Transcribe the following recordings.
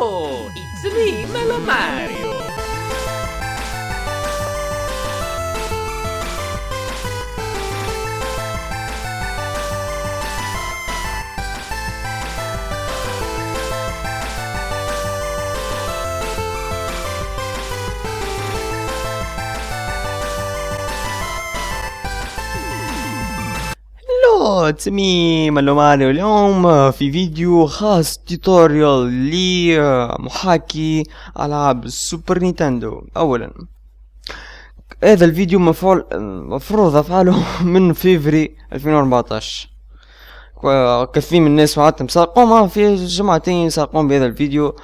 Hello, it's me, Melo Mario. هلو تميم مالو مالو اليوم في فيديو خاص توتوريال لمحاكي ألعاب السوبر نينتندو أولا هذا الفيديو مفعول مفروض أفعله من فيفري 2014 كثير من الناس وعدتهم سأقوم آه، في جمعتين سأقوم بهذا الفيديو.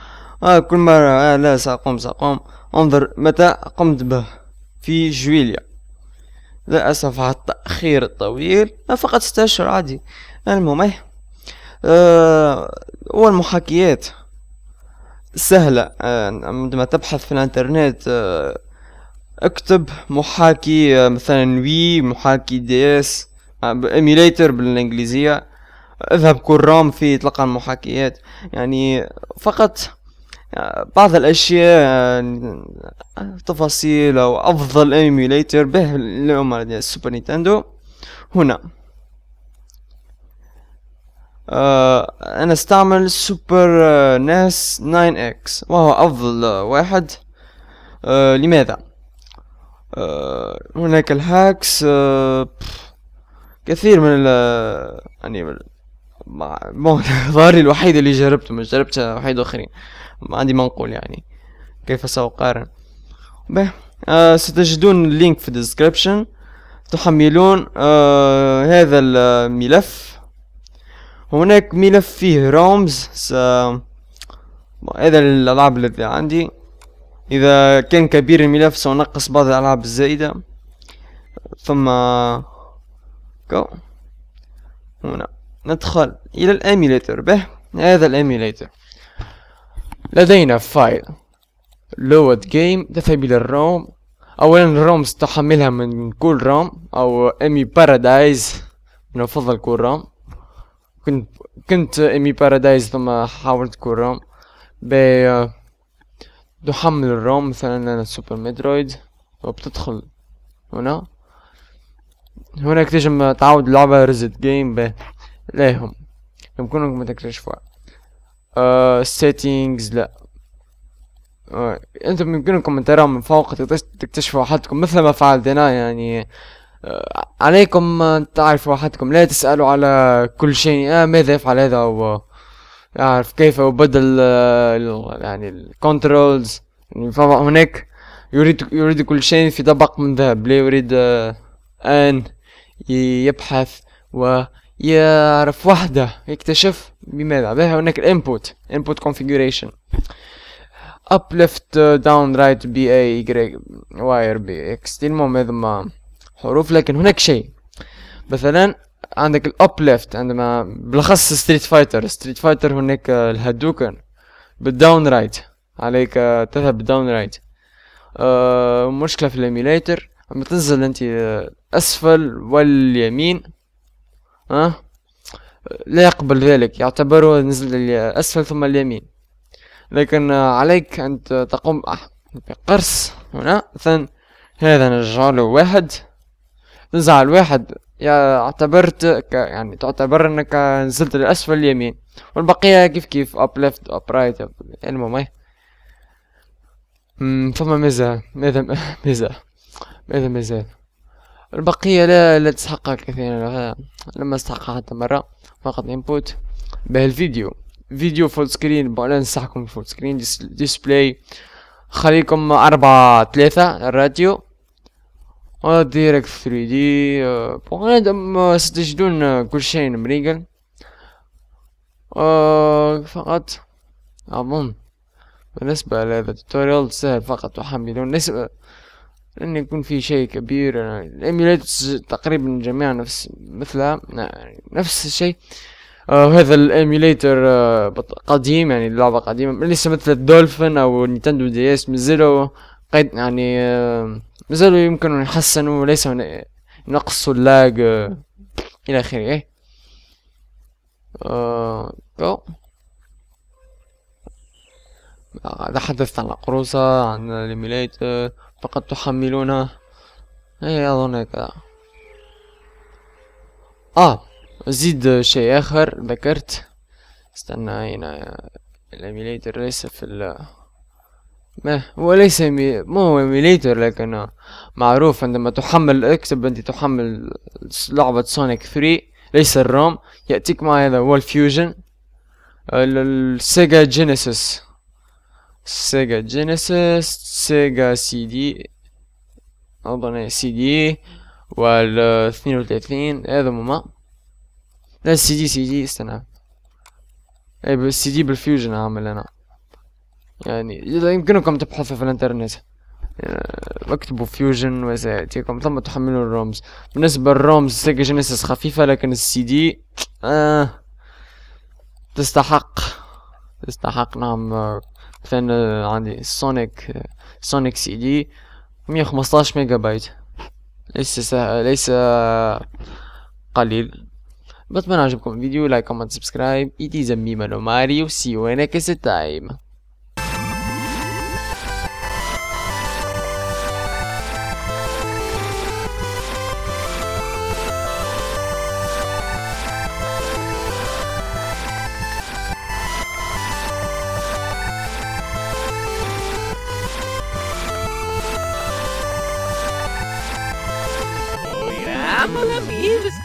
آه كل مرة آه لا سأقوم سأقوم. انظر متى قمت به في جويلية. للأسف على التأخير الطويل فقط ستة أشهر عادي. المهم أه والمحاكيات سهلة. أه عندما تبحث في الإنترنت أه اكتب محاكي أه مثلا وي محاكي دي اس emulator بالإنجليزية. اذهب كل في تلقى المحاكيات. يعني فقط بعض الأشياء تفاصيل أو أفضل emulator به اليوم السوبر نينتندو. هنا. آه، أنا أستعمل super Snes 9 X وهو أفضل واحد. آه، لماذا؟ آه، هناك ال hacks كثير من يعني ظهري الوحيد اللي جربته مش جربت واحد آخرين. عندي ما نقول يعني. كيف سأقارن؟ به آه ستجدون ال link في ال description. تحملون آه هذا الملف. هناك ملف فيه ROMs س... هذا الألعاب الذي عندي. إذا كان كبير الملف سأنقص بعض الألعاب الزائدة. ثم جو هنا ندخل إلى ال emulator به هذا ال emulator لدينا فايل جيم تذهب إلى الروم اولا الروم تحملها من كول روم أو امي بارادايز من أفضل كول روم كنت كنت امي بارادايز ثم حاولت كول روم ب تحمل الروم مثلا أنا سوبر ميدرويد وبتدخل هنا. هناك تجم تعود لعبة ريزت جيم ب ليهم يمكنكم تكتشفوها. Settings لا. آه أنتم يمكنكم ان تروا من فوق تكتشفوا أحدكم مثل ما فعلت أنا يعني آه عليكم تعرفوا أحدكم. لا تسألوا على كل شيء. آه ماذا يفعل هذا و يعرف كيف يبدل آه يعني الكنترولز يعني هناك يريد يريد كل شيء في طبق من ذهب. لا يريد آه أن يبحث و يعرف وحدة يكتشف بماذا بها هناك ال input input configuration. Up left down right b a y y b x. المهم هذا حروف. لكن هناك شيء. مثلا عندك ال up left عندما بالأخص Street Fighter Street Fighter هناك ال Hadouken بال down right عليك تذهب بال down right مشكلة في ال emulator. لما تنزل أنت أسفل واليمين. ها؟ لا يقبل ذلك يعتبره نزل الأسفل ثم اليمين لكن عليك أن تقوم بقرص هنا. مثلا هذا نجعله واحد. تنزع الواحد اعتبرت ك يعني تعتبر أنك نزلت للأسفل اليمين. والبقية كيف كيف؟ up left up right المهم ثم ماذا؟ ماذا؟ ماذا؟ ماذا ماذا البقية لا لا تستحقها كثيرا لما استحقها حتى مرة. فقط input به الفيديو. video full screen لا ننصحكم full screen display خليكم أربعة ثلاثة ال ratio. Direct 3 D بونادم ستجدون كل شيء مريقل فقط. أظن بالنسبة لهذا ال tutorial سهل فقط. تحملون لأن يكون في شيء كبير. ال emulators تقريبا جميعا نفس مثلها. نفس الشيء. آه هذا ال emulator آه قديم يعني اللعبة قديمة. ليس مثل الدولفين أو Nintendo DS. مازالوا قيد يعني آه مازالوا يمكن يحسنوا. وليس ينقصوا ال lag آه إلى آخره. إيه. آه تحدثت عن الأقروصة عن الإيميليتر فقط تحملونه. اي أظن هكذا آه زيد شيء آخر ذكرت. استنى هنا الإيميليتر ليس في ال ما هو ليس مي... مو هو إيميليتر لكن معروف عندما تحمل اكتب أنت تحمل لعبة Sonic 3 ليس ال ROM. يأتيك مع هذا هو ال Fusion ال Sega Genesis Sega Genesis Sega CD اظن سي دي وال 32 هذا هما لا CD CD استنى. اي بال CD بال Fusion عامل أنا. يعني يمكنكم تبحثوا في الإنترنت. اكتبوا Fusion وسيأتيكم ثم تحملوا ال ROMs. بالنسبة لل ROMs Sega Genesis خفيفة لكن السي دي آه تستحق. تستحق نعم. مثلا عندي Sonic Sonic CD مية وخمسطاش ميجا بايت ليس سهل ليس قليل. بتمنى عجبكم الفيديو like comment subscribe. It's-a me Mario see you next time. you just